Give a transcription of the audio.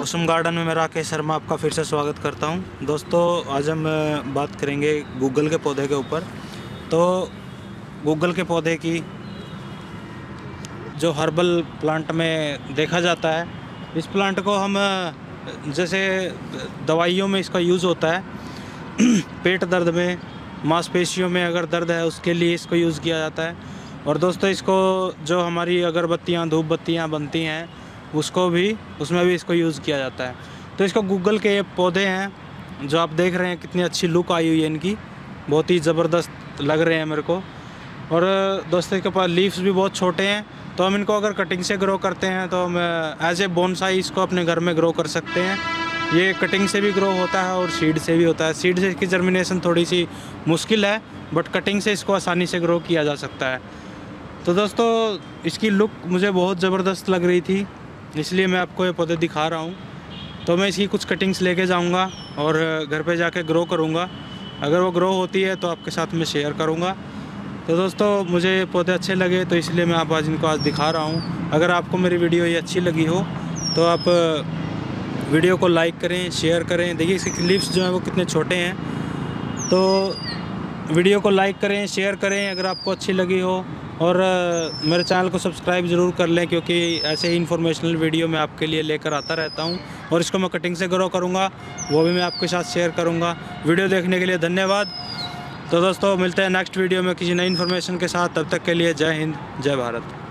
कुसुम garden में मैं राकेश शर्मा आपका फिर से स्वागत करता हूँ। दोस्तों, आज हम बात करेंगे गूगल के पौधे के ऊपर। तो गूगल के पौधे की जो हर्बल प्लांट में देखा जाता है, इस प्लांट को हम जैसे दवाइयों में इसका यूज़ होता है। पेट दर्द में, मांसपेशियों में अगर दर्द है, उसके लिए इसको यूज़ किया जाता है। और दोस्तों, इसको जो हमारी अगरबत्तियाँ धूप बत्तियाँ बनती हैं, उसको भी, उसमें भी इसको यूज़ किया जाता है। तो इसको गूगल के ये पौधे हैं, जो आप देख रहे हैं, कितनी अच्छी लुक आई हुई है इनकी। बहुत ही ज़बरदस्त लग रहे हैं मेरे को। और दोस्तों, इसके पास लीव्स भी बहुत छोटे हैं तो हम इनको अगर कटिंग से ग्रो करते हैं तो हम एज ए बोनसाई इसको अपने घर में ग्रो कर सकते हैं। ये कटिंग से भी ग्रो होता है और सीड से भी होता है। सीड से इसकी जर्मिनेशन थोड़ी सी मुश्किल है बट कटिंग से इसको आसानी से ग्रो किया जा सकता है। तो दोस्तों, इसकी लुक मुझे बहुत ज़बरदस्त लग रही थी, इसलिए मैं आपको ये पौधे दिखा रहा हूँ। तो मैं इसकी कुछ कटिंग्स लेके जाऊँगा और घर पे जाके ग्रो करूँगा। अगर वो ग्रो होती है तो आपके साथ मैं शेयर करूँगा। तो दोस्तों, मुझे ये पौधे अच्छे लगे तो इसलिए मैं आप आज इनको आज दिखा रहा हूँ। अगर आपको मेरी वीडियो ये अच्छी लगी हो तो आप वीडियो को लाइक करें शेयर करें। देखिए, इसके क्लिप्स जो हैं वो कितने छोटे हैं। तो वीडियो को लाइक करें शेयर करें। अगर आपको अच्छी लगी हो और मेरे चैनल को सब्सक्राइब ज़रूर कर लें, क्योंकि ऐसे ही इन्फॉर्मेशनल वीडियो मैं आपके लिए लेकर आता रहता हूँ। और इसको मैं कटिंग से ग्रो करूँगा, वो भी मैं आपके साथ शेयर करूँगा। वीडियो देखने के लिए धन्यवाद। तो दोस्तों, मिलते हैं नेक्स्ट वीडियो में किसी नई इन्फॉर्मेशन के साथ। तब तक के लिए जय हिंद, जय भारत।